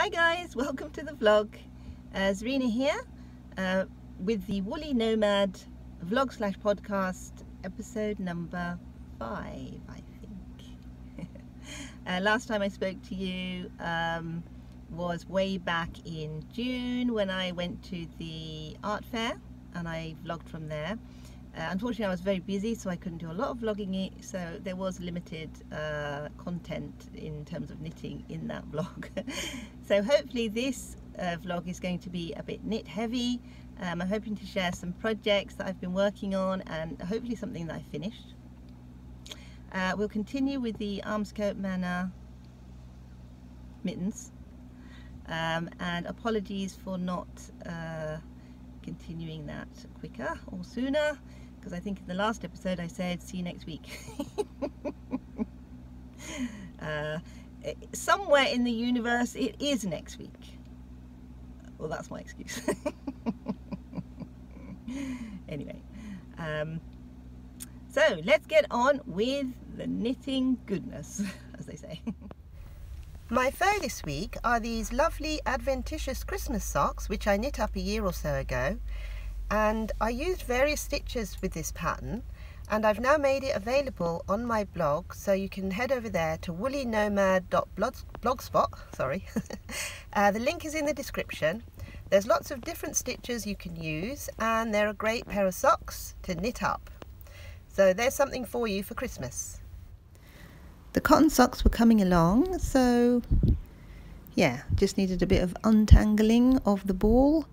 Hi guys, welcome to the vlog. Uh, Zarina here uh, with the Woolly Nomad vlog slash podcast episode number five, I think. uh, last time I spoke to you um, was way back in June when I went to the art fair and I vlogged from there. Uh, unfortunately, I was very busy, so I couldn't do a lot of vlogging. It, so there was limited uh, content in terms of knitting in that vlog. so hopefully, this uh, vlog is going to be a bit knit heavy. Um, I'm hoping to share some projects that I've been working on and hopefully something that I finished. Uh, we'll continue with the Armscote Manor mittens. Um, and apologies for not uh, continuing that quicker or sooner because I think in the last episode I said see you next week. uh, somewhere in the universe it is next week. Well, that's my excuse. anyway, um, so let's get on with the knitting goodness, as they say. My fur this week are these lovely adventitious Christmas socks which I knit up a year or so ago and I used various stitches with this pattern and I've now made it available on my blog so you can head over there to woollynomad.blogspot sorry. Uh, the link is in the description. There's lots of different stitches you can use and they're a great pair of socks to knit up. So there's something for you for Christmas. The cotton socks were coming along so yeah just needed a bit of untangling of the ball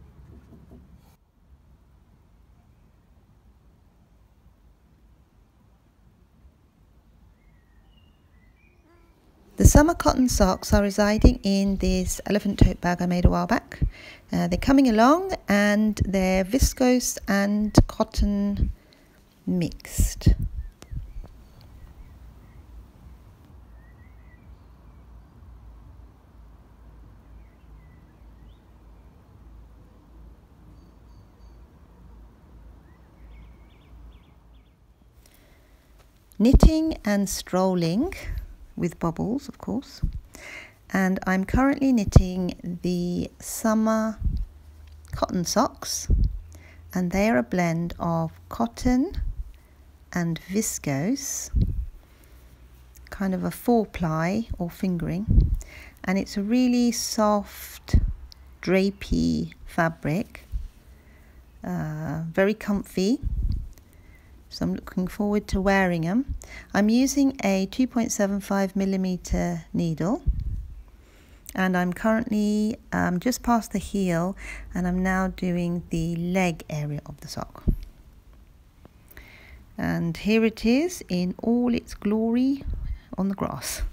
The summer cotton socks are residing in this elephant tote bag I made a while back. Uh, they're coming along and they're viscose and cotton mixed. Knitting and strolling with Bobbles, of course. And I'm currently knitting the summer cotton socks, and they are a blend of cotton and viscose, kind of a four ply or fingering, and it's a really soft, drapey fabric, uh, very comfy so I'm looking forward to wearing them. I'm using a 2.75 millimeter needle and I'm currently um, just past the heel and I'm now doing the leg area of the sock. And here it is in all its glory on the grass.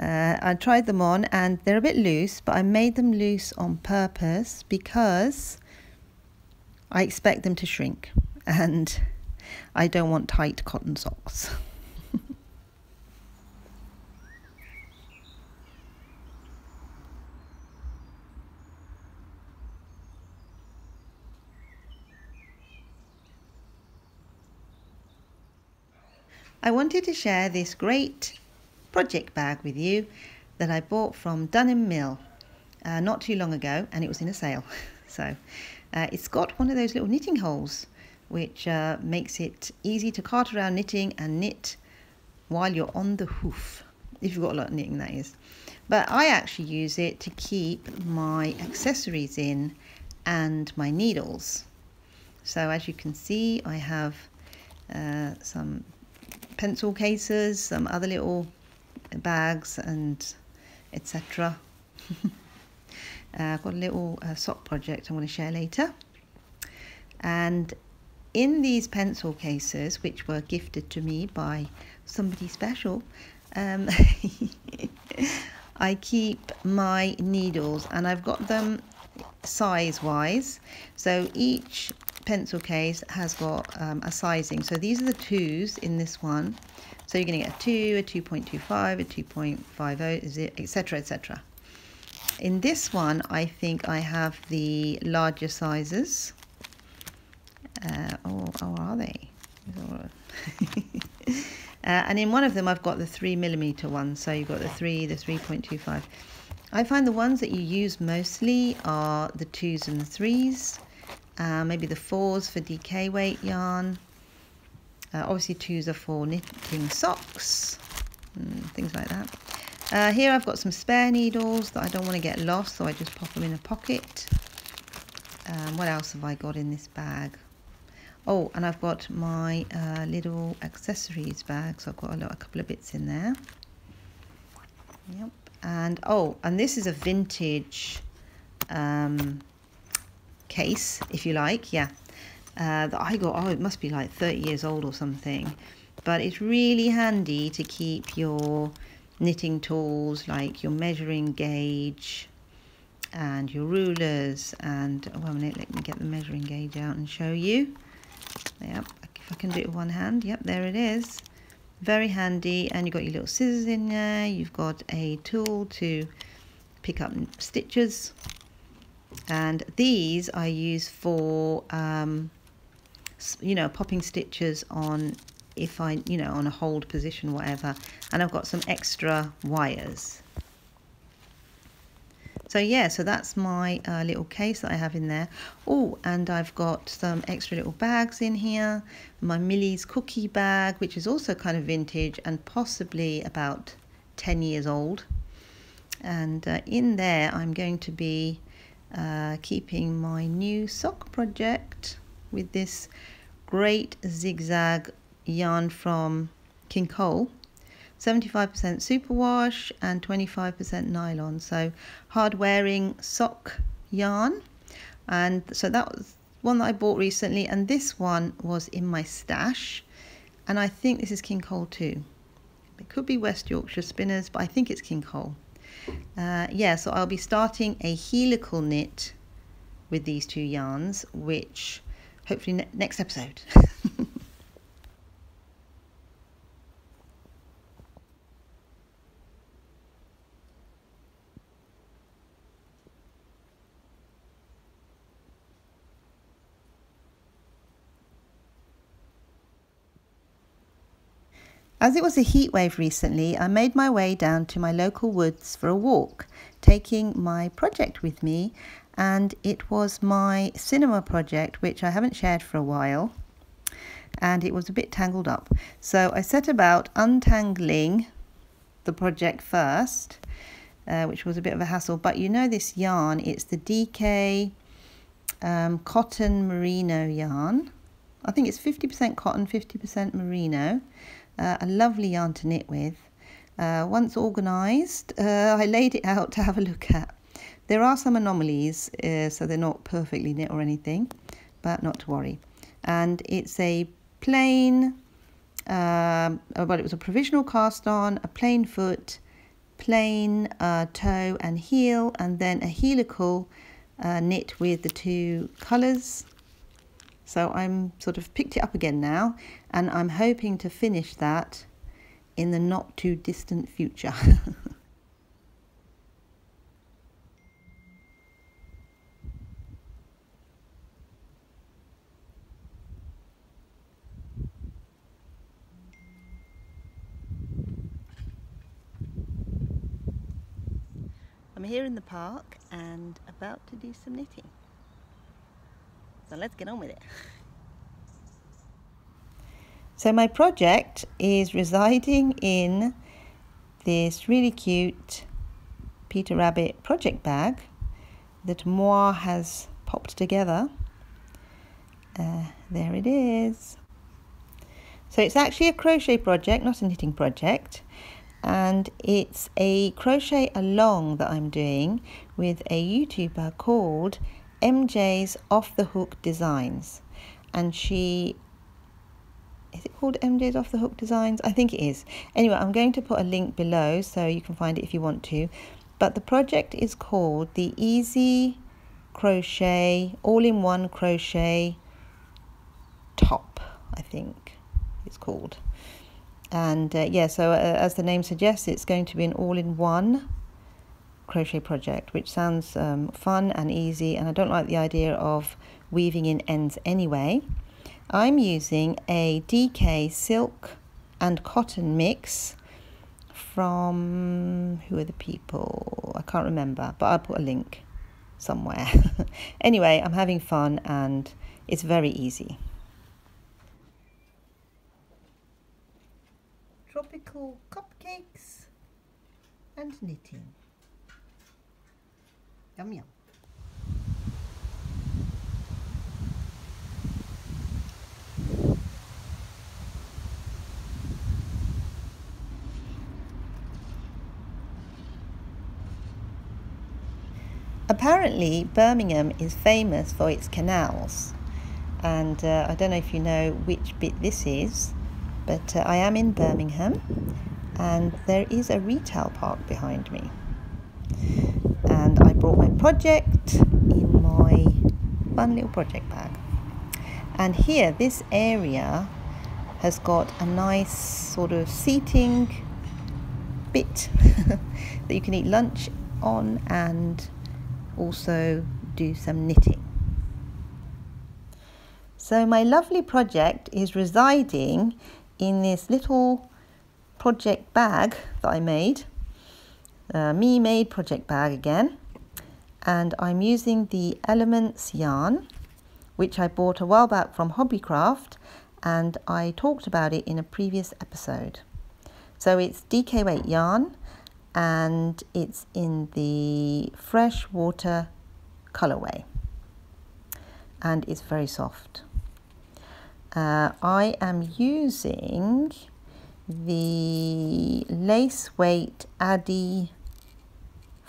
Uh, I tried them on and they're a bit loose, but I made them loose on purpose because I expect them to shrink. And I don't want tight cotton socks. I wanted to share this great project bag with you that I bought from Dunelm Mill uh, not too long ago and it was in a sale. So uh, it's got one of those little knitting holes which uh, makes it easy to cart around knitting and knit while you're on the hoof, if you've got a lot of knitting that is. But I actually use it to keep my accessories in and my needles. So as you can see, I have uh, some pencil cases, some other little bags and etc. uh, I've got a little uh, sock project I'm going to share later. And in these pencil cases, which were gifted to me by somebody special, um, I keep my needles and I've got them size wise. So each pencil case has got um, a sizing. So these are the twos in this one. So you're going to get a 2, a 2.25, a 2.50, etc., etc. In this one, I think I have the larger sizes. Uh, are they? uh, and in one of them, I've got the three millimeter one. So you've got the three, the 3.25. I find the ones that you use mostly are the twos and the threes, uh, maybe the fours for DK weight yarn. Uh, obviously twos are for knitting socks, things like that. Uh, here I've got some spare needles that I don't want to get lost, so I just pop them in a pocket. Um, what else have I got in this bag? Oh, and I've got my uh, little accessories bag, so I've got a, a couple of bits in there. Yep. And oh, and this is a vintage um, case, if you like. Yeah, uh, that I got. Oh, it must be like 30 years old or something. But it's really handy to keep your knitting tools like your measuring gauge and your rulers and oh, one minute let me get the measuring gauge out and show you yep if I can do it with one hand. Yep there it is. Very handy and you've got your little scissors in there. You've got a tool to pick up stitches. And these I use for um, you know popping stitches on if I you know on a hold position whatever. And I've got some extra wires so yeah, so that's my uh, little case that I have in there. Oh, and I've got some extra little bags in here. My Millie's cookie bag, which is also kind of vintage and possibly about 10 years old. And uh, in there, I'm going to be uh, keeping my new sock project with this great zigzag yarn from King Cole 75% superwash and 25% nylon. So hard wearing sock yarn. And so that was one that I bought recently. And this one was in my stash. And I think this is King Cole too. It could be West Yorkshire Spinners, but I think it's King Cole. Uh, yeah, so I'll be starting a helical knit with these two yarns, which hopefully ne next episode. As it was a heat wave recently, I made my way down to my local woods for a walk, taking my project with me, and it was my cinema project, which I haven't shared for a while, and it was a bit tangled up. So I set about untangling the project first, uh, which was a bit of a hassle, but you know this yarn, it's the DK um, cotton merino yarn. I think it's 50% cotton, 50% merino uh, a lovely yarn to knit with. Uh, once organised, uh, I laid it out to have a look at. There are some anomalies, uh, so they're not perfectly knit or anything, but not to worry. And it's a plain, um, well, it was a provisional cast on, a plain foot, plain uh, toe and heel, and then a helical uh, knit with the two colours so I'm sort of picked it up again now and I'm hoping to finish that in the not too distant future. I'm here in the park and about to do some knitting. So let's get on with it. So my project is residing in this really cute Peter Rabbit project bag that Moi has popped together. Uh, there it is. So it's actually a crochet project, not a knitting project. And it's a crochet along that I'm doing with a YouTuber called MJ's Off the Hook Designs. And she is it called MJ's Off the Hook Designs? I think it is. Anyway, I'm going to put a link below so you can find it if you want to. But the project is called the Easy Crochet All-in-One Crochet Top, I think it's called. And uh, yeah, so uh, as the name suggests, it's going to be an all-in-one crochet project, which sounds um, fun and easy, and I don't like the idea of weaving in ends anyway. I'm using a DK silk and cotton mix from who are the people? I can't remember, but I'll put a link somewhere. anyway, I'm having fun and it's very easy. Tropical cupcakes and knitting. Yum yum. Apparently, Birmingham is famous for its canals, and uh, I don't know if you know which bit this is, but uh, I am in Birmingham, and there is a retail park behind me. And I brought my project in my fun little project bag. And here, this area has got a nice sort of seating bit that you can eat lunch on and also do some knitting. So my lovely project is residing in this little project bag that I made, uh, me made project bag again, and I'm using the Elements yarn, which I bought a while back from Hobbycraft, and I talked about it in a previous episode. So it's DK weight yarn, and it's in the freshwater colorway and it's very soft. Uh, I am using the lace weight Addi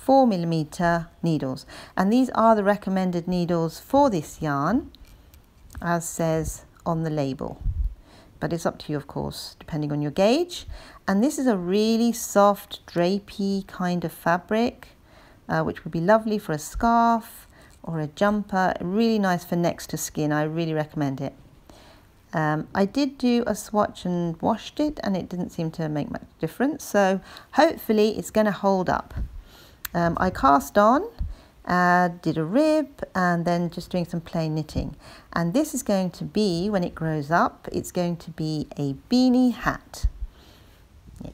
4 millimeter needles. And these are the recommended needles for this yarn as says on the label. But it's up to you of course depending on your gauge. And this is a really soft drapey kind of fabric uh, which would be lovely for a scarf or a jumper. Really nice for next to skin. I really recommend it. Um, I did do a swatch and washed it and it didn't seem to make much difference. So hopefully it's going to hold up um, I cast on uh, did a rib and then just doing some plain knitting and this is going to be when it grows up it's going to be a beanie hat yeah.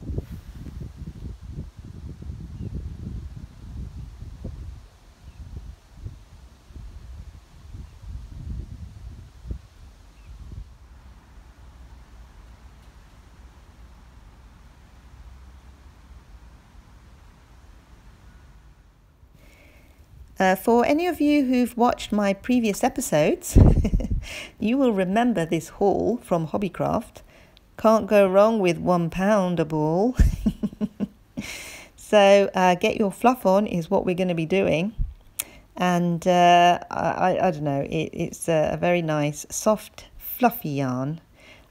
Uh, for any of you who've watched my previous episodes, you will remember this haul from Hobbycraft. Can't go wrong with one pound a ball. so uh, get your fluff on is what we're going to be doing. And uh, I, I don't know, it, it's a, a very nice, soft, fluffy yarn.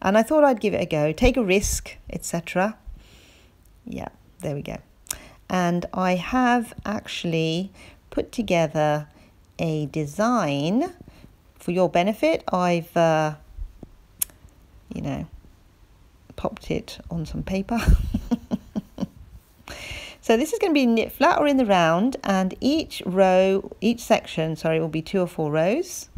And I thought I'd give it a go, take a risk, etc. Yeah, there we go. And I have actually put together a design for your benefit. I've, uh, you know, popped it on some paper. so this is going to be knit flat or in the round and each row, each section, sorry, will be two or four rows.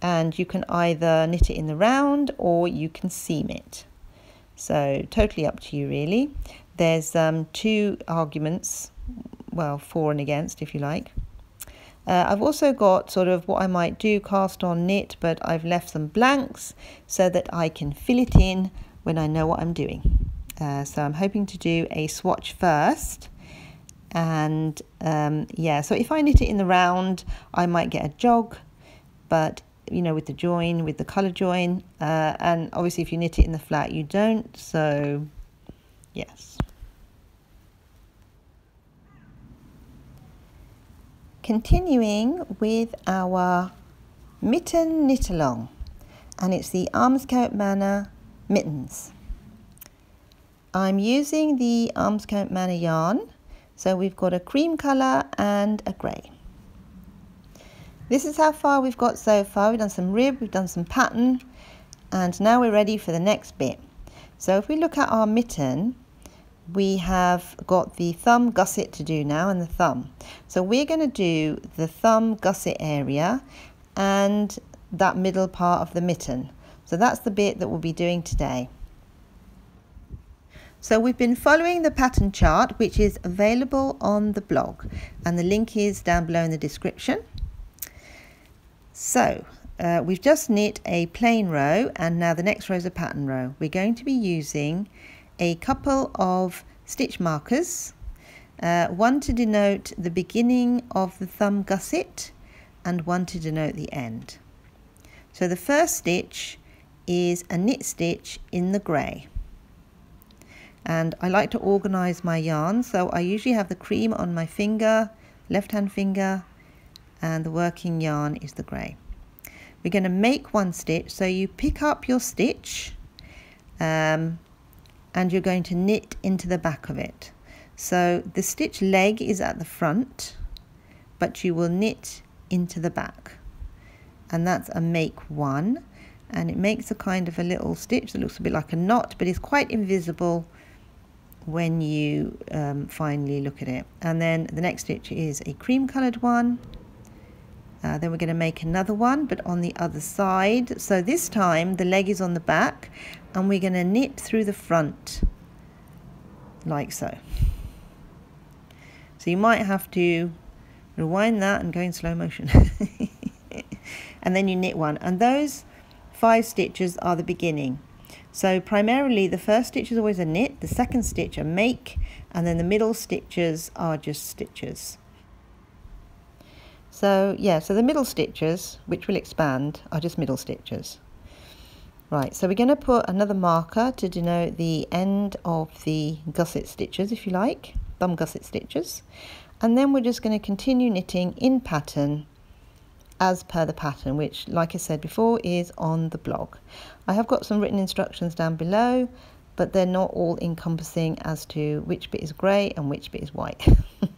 And you can either knit it in the round or you can seam it. So totally up to you really. There's um, two arguments well, for and against, if you like. Uh, I've also got sort of what I might do cast on knit, but I've left some blanks so that I can fill it in when I know what I'm doing. Uh, so I'm hoping to do a swatch first. And um, yeah, so if I knit it in the round, I might get a jog, but you know, with the join, with the colour join. Uh, and obviously if you knit it in the flat, you don't. So yes. Continuing with our mitten knit along and it's the Armscote Manor mittens. I'm using the Armscote Manor yarn so we've got a cream colour and a grey. This is how far we've got so far. We've done some rib, we've done some pattern and now we're ready for the next bit. So if we look at our mitten we have got the thumb gusset to do now and the thumb. So we're going to do the thumb gusset area and that middle part of the mitten. So that's the bit that we'll be doing today. So we've been following the pattern chart which is available on the blog and the link is down below in the description. So uh, we've just knit a plain row and now the next row is a pattern row. We're going to be using a couple of stitch markers, uh, one to denote the beginning of the thumb gusset and one to denote the end. So the first stitch is a knit stitch in the grey and I like to organize my yarn so I usually have the cream on my finger left hand finger and the working yarn is the grey we're going to make one stitch so you pick up your stitch um, and you're going to knit into the back of it. So the stitch leg is at the front but you will knit into the back. And that's a make one and it makes a kind of a little stitch that looks a bit like a knot but it's quite invisible when you um, finally look at it. And then the next stitch is a cream colored one. Uh, then we're going to make another one but on the other side. So this time the leg is on the back and we're going to knit through the front like so. So you might have to rewind that and go in slow motion. And then you knit one. And those five stitches are the beginning. So primarily the first stitch is always a knit the second stitch a make and then the middle stitches are just stitches. So yeah, so the middle stitches, which will expand, are just middle stitches. Right, so we're going to put another marker to denote the end of the gusset stitches, if you like, thumb gusset stitches. And then we're just going to continue knitting in pattern as per the pattern, which, like I said before, is on the blog. I have got some written instructions down below, but they're not all encompassing as to which bit is grey and which bit is white.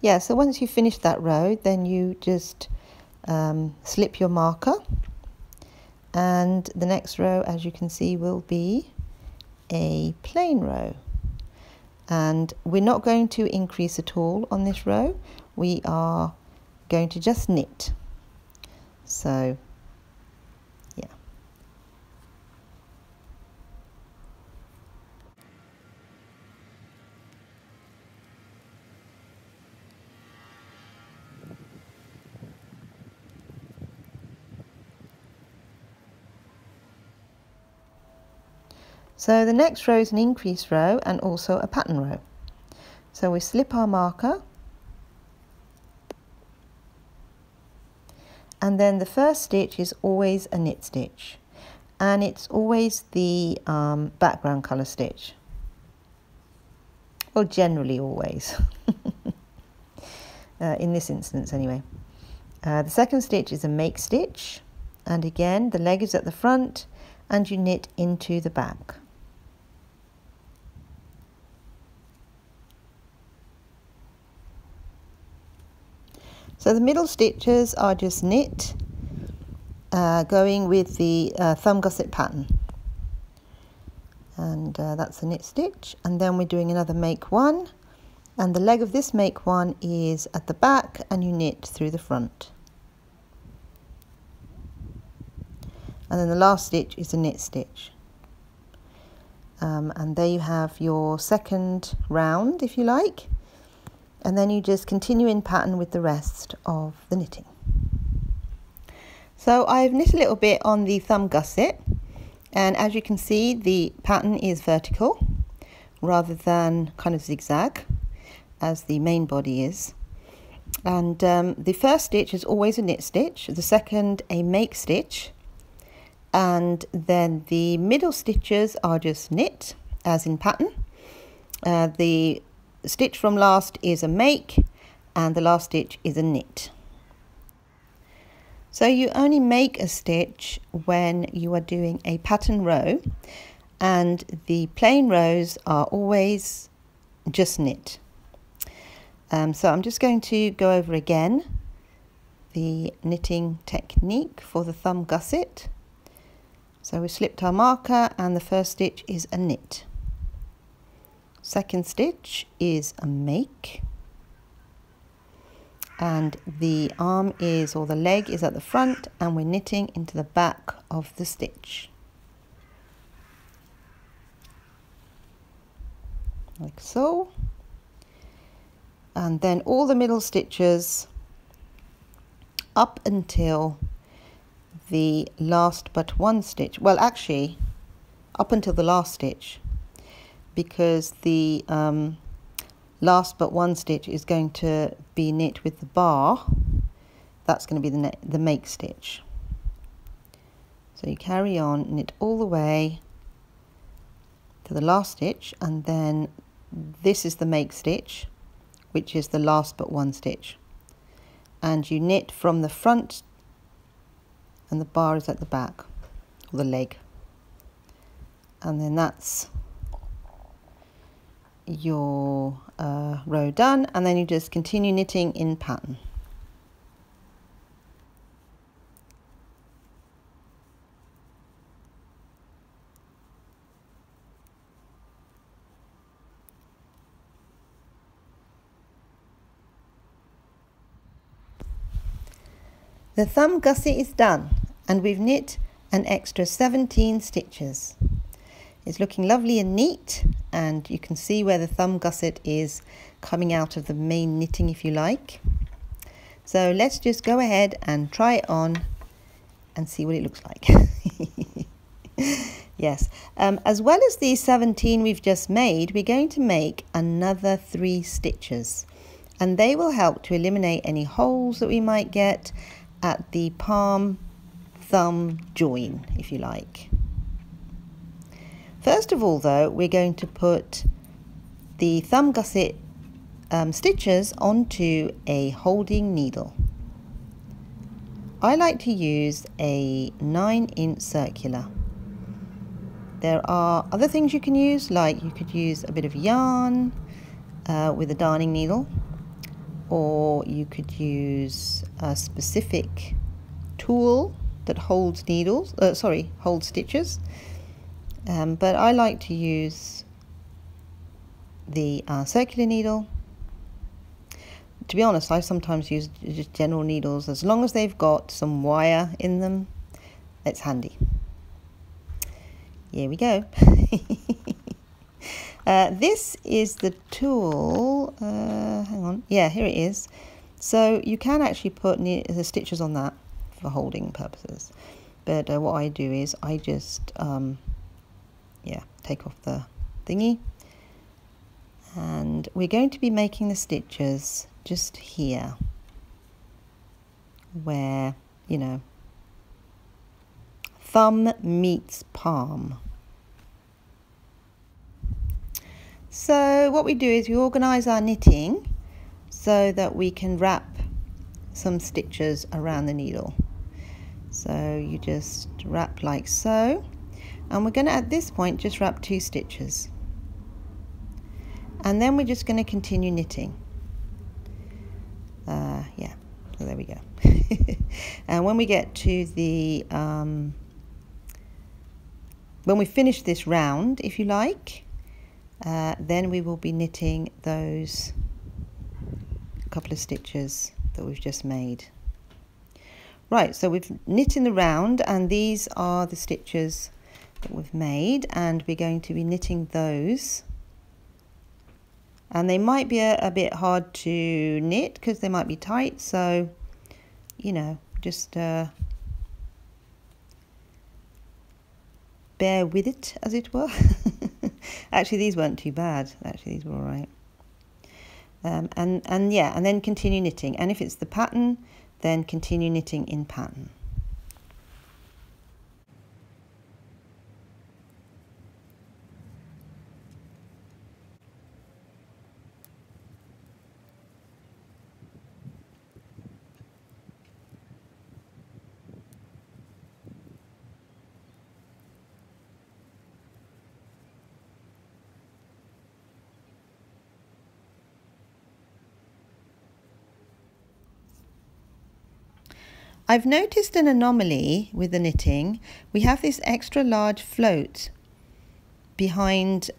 yeah so once you finish that row then you just um, slip your marker. And the next row as you can see will be a plain row. And we're not going to increase at all on this row. We are going to just knit. So So the next row is an increase row and also a pattern row. So we slip our marker and then the first stitch is always a knit stitch and it's always the um, background colour stitch. Well, generally always. uh, in this instance anyway. Uh, the second stitch is a make stitch and again the leg is at the front and you knit into the back. So the middle stitches are just knit uh, going with the uh, thumb gusset pattern. And uh, that's a knit stitch. And then we're doing another make one. And the leg of this make one is at the back and you knit through the front. And then the last stitch is a knit stitch. Um, and there you have your second round, if you like and then you just continue in pattern with the rest of the knitting. So I've knit a little bit on the thumb gusset. And as you can see the pattern is vertical rather than kind of zigzag as the main body is. And um, the first stitch is always a knit stitch the second a make stitch. And then the middle stitches are just knit as in pattern. Uh, the the stitch from last is a make and the last stitch is a knit. So you only make a stitch when you are doing a pattern row and the plain rows are always just knit. Um, so I'm just going to go over again the knitting technique for the thumb gusset. So we slipped our marker and the first stitch is a knit second stitch is a make. And the arm is or the leg is at the front and we're knitting into the back of the stitch. Like so. And then all the middle stitches up until the last but one stitch. Well actually up until the last stitch because the um, last but one stitch is going to be knit with the bar. That's going to be the, the make stitch. So you carry on knit all the way to the last stitch and then this is the make stitch which is the last but one stitch. And you knit from the front and the bar is at the back or the leg. And then that's your uh, row done and then you just continue knitting in pattern The thumb gusset is done and we've knit an extra 17 stitches. It's looking lovely and neat and you can see where the thumb gusset is coming out of the main knitting if you like. So let's just go ahead and try it on and see what it looks like. yes, um, as well as the 17 we've just made, we're going to make another three stitches and they will help to eliminate any holes that we might get at the palm thumb join, if you like. First of all, though, we're going to put the thumb gusset um, stitches onto a holding needle. I like to use a 9 inch circular. There are other things you can use, like you could use a bit of yarn uh, with a darning needle or you could use a specific tool that holds needles, uh, sorry, holds stitches. Um, but I like to use the uh, circular needle. To be honest, I sometimes use just general needles. As long as they've got some wire in them, it's handy. Here we go. Uh, this is the tool, uh, hang on, yeah, here it is. So you can actually put the stitches on that for holding purposes. But uh, what I do is I just, um, yeah, take off the thingy. And we're going to be making the stitches just here. Where, you know, thumb meets palm. So what we do is we organise our knitting so that we can wrap some stitches around the needle. So you just wrap like so and we're going to at this point just wrap two stitches and then we're just going to continue knitting. Uh, yeah, so there we go. and when we get to the, um, when we finish this round, if you like, uh, then we will be knitting those couple of stitches that we've just made. Right, so we've knit in the round and these are the stitches that we've made and we're going to be knitting those. And they might be a, a bit hard to knit because they might be tight, so, you know, just uh, bear with it, as it were. Actually, these weren't too bad. Actually, these were all right. Um, and, and yeah, and then continue knitting. And if it's the pattern, then continue knitting in pattern. I've noticed an anomaly with the knitting. We have this extra large float behind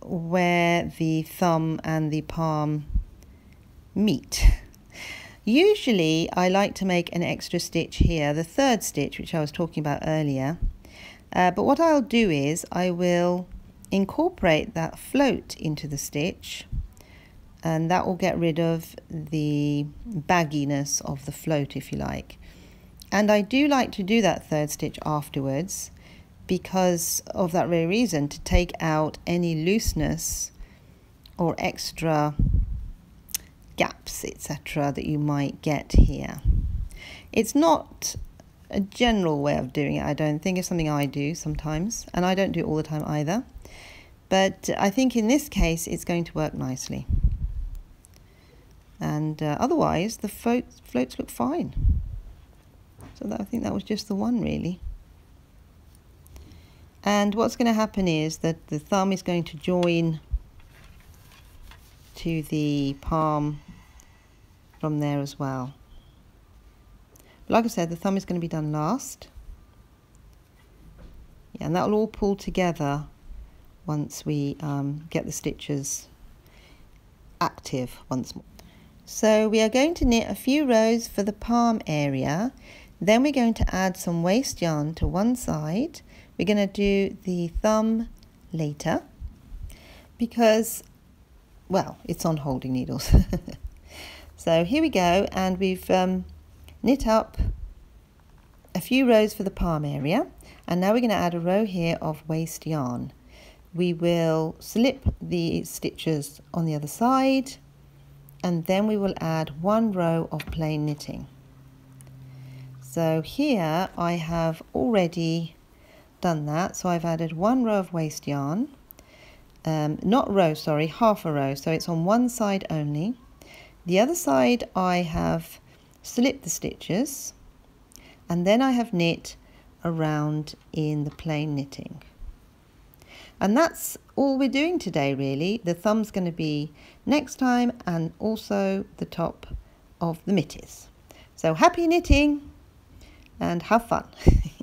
where the thumb and the palm meet. Usually I like to make an extra stitch here, the third stitch which I was talking about earlier. Uh, but what I'll do is I will incorporate that float into the stitch and that will get rid of the bagginess of the float if you like. And I do like to do that third stitch afterwards because of that very reason to take out any looseness or extra gaps etc that you might get here. It's not a general way of doing it I don't think. It's something I do sometimes and I don't do it all the time either. But I think in this case it's going to work nicely. And uh, otherwise the floats, floats look fine so that, I think that was just the one really and what's going to happen is that the thumb is going to join to the palm from there as well. like I said, the thumb is going to be done last. Yeah, and that will all pull together once we um, get the stitches active once more. So we are going to knit a few rows for the palm area. Then we're going to add some waste yarn to one side. We're going to do the thumb later because well, it's on holding needles. so here we go, and we've um, knit up a few rows for the palm area, and now we're going to add a row here of waste yarn. We will slip the stitches on the other side, and then we will add one row of plain knitting. So here I have already done that, so I've added one row of waste yarn, um, not row, sorry, half a row. So it's on one side only. The other side I have slipped the stitches and then I have knit around in the plain knitting. And that's all we're doing today really. The thumb's going to be next time and also the top of the mitties. So happy knitting and have fun.